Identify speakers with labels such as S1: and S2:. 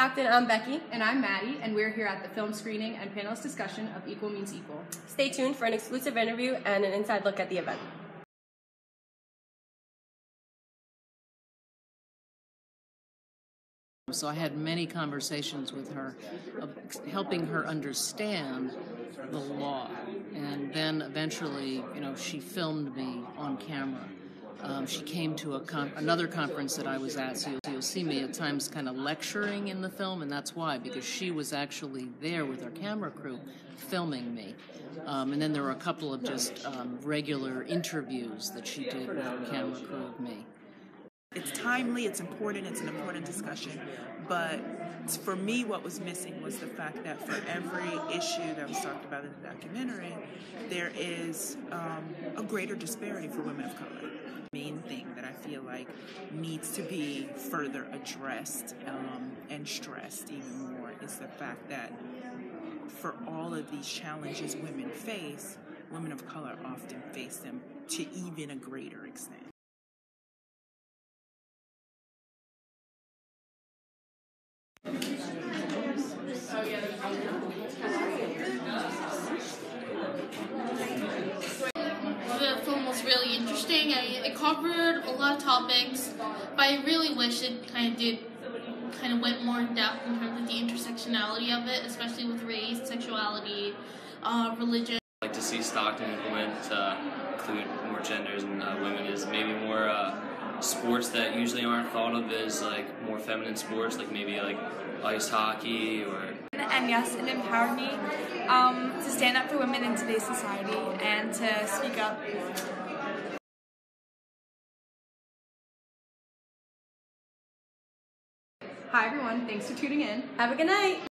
S1: Stockton, I'm Becky.
S2: And I'm Maddie, and we're here at the film screening and panelist discussion of Equal Means Equal.
S1: Stay tuned for an exclusive interview and an inside look at the event.
S3: So I had many conversations with her, of helping her understand the law, and then eventually, you know, she filmed me on camera. Um, she came to a con- another conference that I was at, so you'll, you'll see me at times kind of lecturing in the film, and that's why because she was actually there with her camera crew filming me. Um, and then there were a couple of just um, regular interviews that she did with her camera crew of me.
S4: It's timely, it's important, it's an important discussion. But for me, what was missing was the fact that for every issue that was talked about in the documentary, there is um, a greater disparity for women of color. Main thing that I feel like needs to be further addressed um, and stressed even more is the fact that for all of these challenges women face, women of color often face them to even a greater extent.
S5: The film was really interesting. I, it covered a lot of topics, but I really wish it kind of did kind of went more in depth in terms of the intersectionality of it, especially with race, sexuality, uh, religion.
S6: I'd like to see Stockton implement uh, include more genders and uh, women is maybe more uh, sports that usually aren't thought of as like more feminine sports, like maybe like ice hockey or
S7: and yes, it empowered me um, to stand up for women in today's society and to speak up.
S2: Hi, everyone. Thanks for tuning in.
S1: Have a good night.